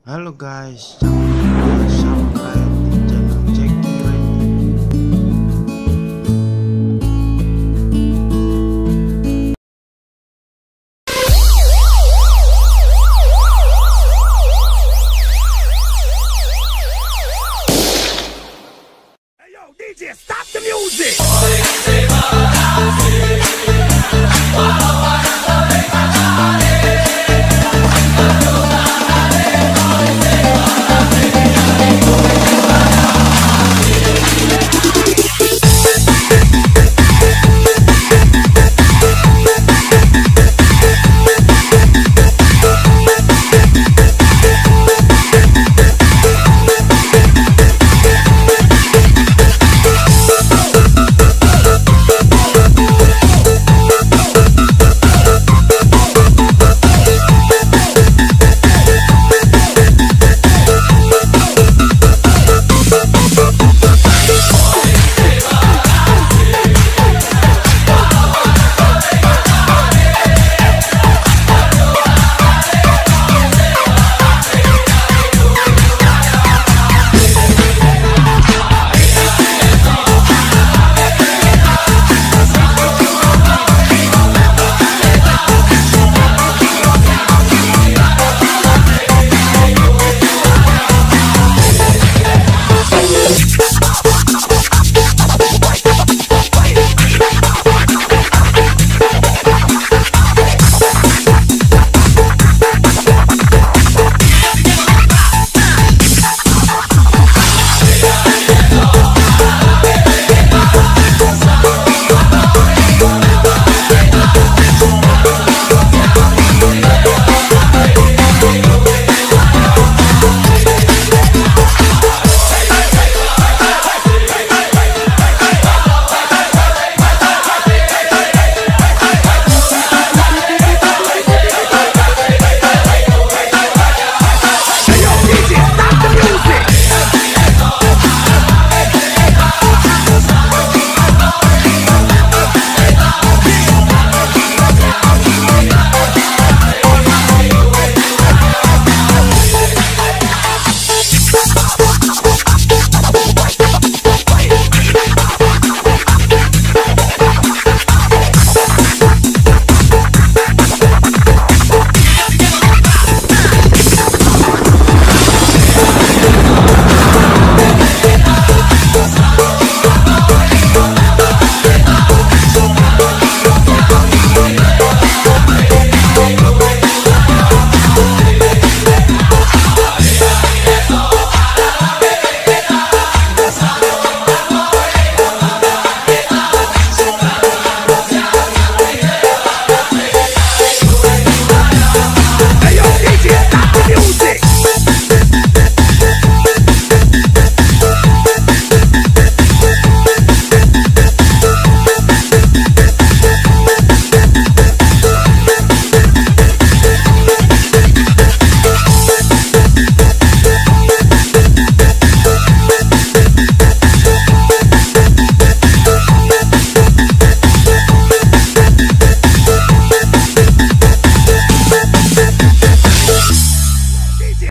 Halo guys, sampai di channel Jackie Lady. Hey yo, DJ, stop the music.